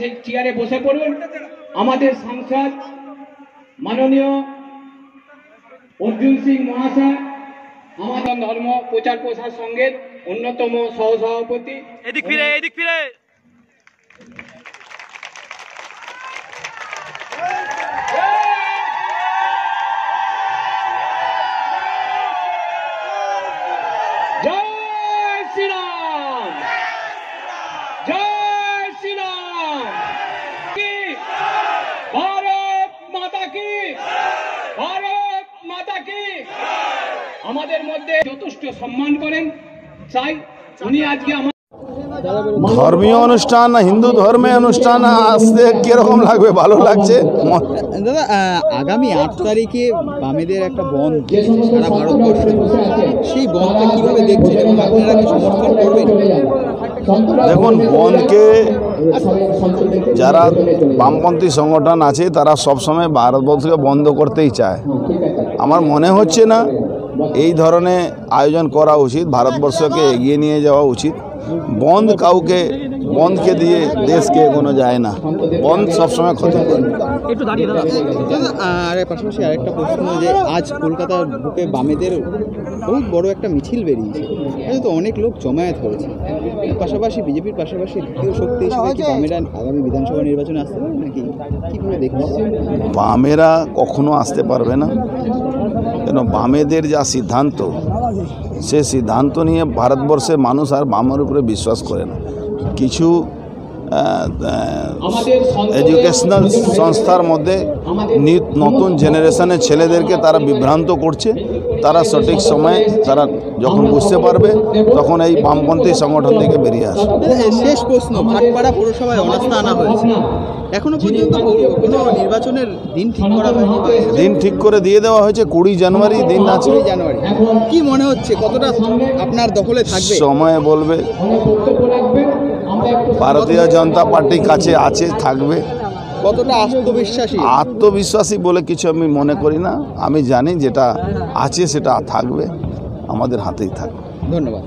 সেই চেয়ারে বসে পড়ুন। আমাদের সাংসদ মাননীয় অর্জুন সিং মহাশয় আমাদের ধর্ম প্রচার প্রসার সঙ্গে অন্যতম সহসভাপতি। এদিক ফিরে এদিক ফিরে। আমাদের মধ্যে যথেষ্ট সম্মান করেন চাই উনি আজকে আমার ধর্মীয় অনুষ্ঠান না হিন্দু ধর্মে অনুষ্ঠান আসতে কীরকম লাগবে? ভালো লাগছে? দাদা আগামী আট তারিখে বামেদের একটা বন্ধ সারা ভারতবর্ষে। সেই বন্ধটা কীভাবে দেখছেন এবং আপনারা কি সমর্থন করবেন? দেখুন বনকে যারা বামপন্থী সংগঠন আছে তারা সবসময় ভারতবর্ষকে বন্ধ করতেই চায়। আমার মনে হচ্ছে না এই ধরনের আয়োজন করা উচিত ভারতবর্ষকে এগিয়ে নিয়ে যাওয়া উচিত। বন্ধ কাউকে বন্ধকে দিয়ে দেশকে এগোনো যায় না। বন্ধ সবসময় ক্ষতি করে। আর পাশাপাশি আরেকটা প্রশ্ন যে আজ কলকাতার বুকে বামেদের বহুত বড় একটা মিছিল বেরিয়েছে। তো অনেক লোক জমায়েত হয়েছে। পাশাপাশি বিজেপির পাশাপাশি দ্বিতীয় শক্তি হিসেবে কি বামেরা আগামী বিধানসভা নির্বাচনে আসতে পারে নাকি? কীভাবে দেখছেন বামেরা কখনো আসতে পারবে না। কেন বামেদের যা সিদ্ধান্ত, সে সিদ্ধান্ত নিয়ে ভারতবর্ষের মানুষ আর বামের উপরে বিশ্বাস করে না। কিছু এডুকেশনাল সংস্থার মধ্যে নতুন জেনারেশনের ছেলেদেরকে তারা বিভ্রান্ত করছে। তারা সঠিক সময়ে তারা যখন বুঝতে পারবে তখন এই বামপন্থী সংগঠন থেকে বেরিয়ে আসবে। শেষ প্রশ্ন ভাটপাড়া পৌরসভায় অনাস্থা আনা হয়েছে। এখনও পর্যন্ত কোনো নির্বাচনের দিন ঠিক করা হয়নি দিন ঠিক করে দিয়ে দেওয়া হয়েছে কুড়ি জানুয়ারি দিন আছে। জানুয়ারি। কি মনে হচ্ছে কতটা আপনার দখলে থাকবে? সময় বলবে। ভারতীয় জনতা পার্টির কাছে আছে থাকবে। কতটা আত্মবিশ্বাসী? আত্মবিশ্বাসী বলে কিছু আমি মনে করি না। আমি জানি যেটা আছে সেটা থাকবে আমাদের হাতেই থাকবে। ধন্যবাদ।